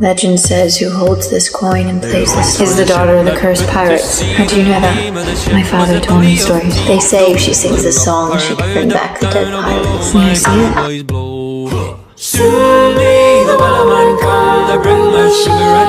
Legend says who holds this coin and plays this song is the daughter of the cursed pirates. How do you know that? My father told me stories. They say if she sings this song, she can bring back the dead pirates. And you see it? Soon may the come bring sugar